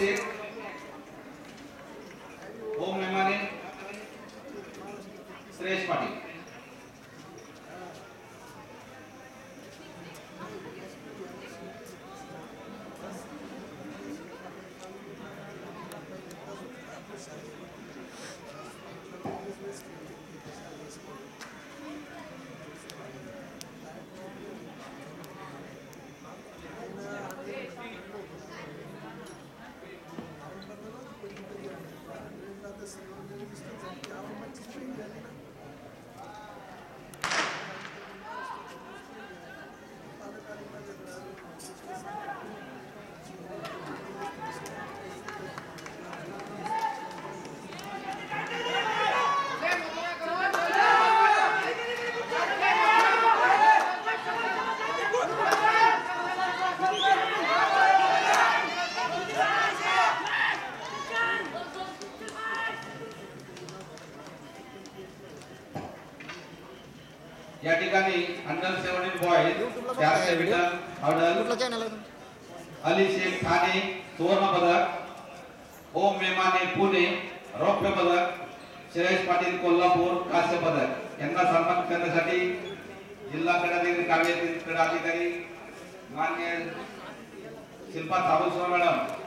से ओम नेमाने सुरेश पाटील। या ठिकाणी अंधसेवणी boys huddle तुमचा? अली शेख ठाणे सुवर्ण पदक. ओम मेमाने पुणे रौप्य पदक. श्रेयस पाटील कोल्हापूर कांस्य पदक. यांना सन्मानित करण्यासाठी जिल्हा क्रीडाधिकारी काव्य क्रीडा अधिकारी मान्य शिल्पा सावंतस्वार मॅडम.